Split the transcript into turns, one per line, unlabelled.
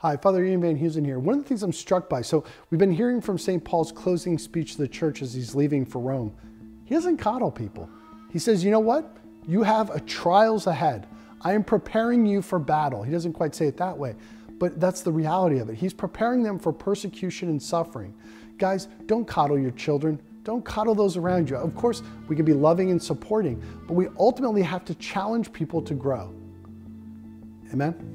Hi, Father Ian VanHeusen here. One of the things I'm struck by, so we've been hearing from St. Paul's closing speech to the church as he's leaving for Rome. He doesn't coddle people. He says, you know what? You have a trials ahead. I am preparing you for battle. He doesn't quite say it that way, but that's the reality of it. He's preparing them for persecution and suffering. Guys, don't coddle your children. Don't coddle those around you. Of course, we can be loving and supporting, but we ultimately have to challenge people to grow. Amen?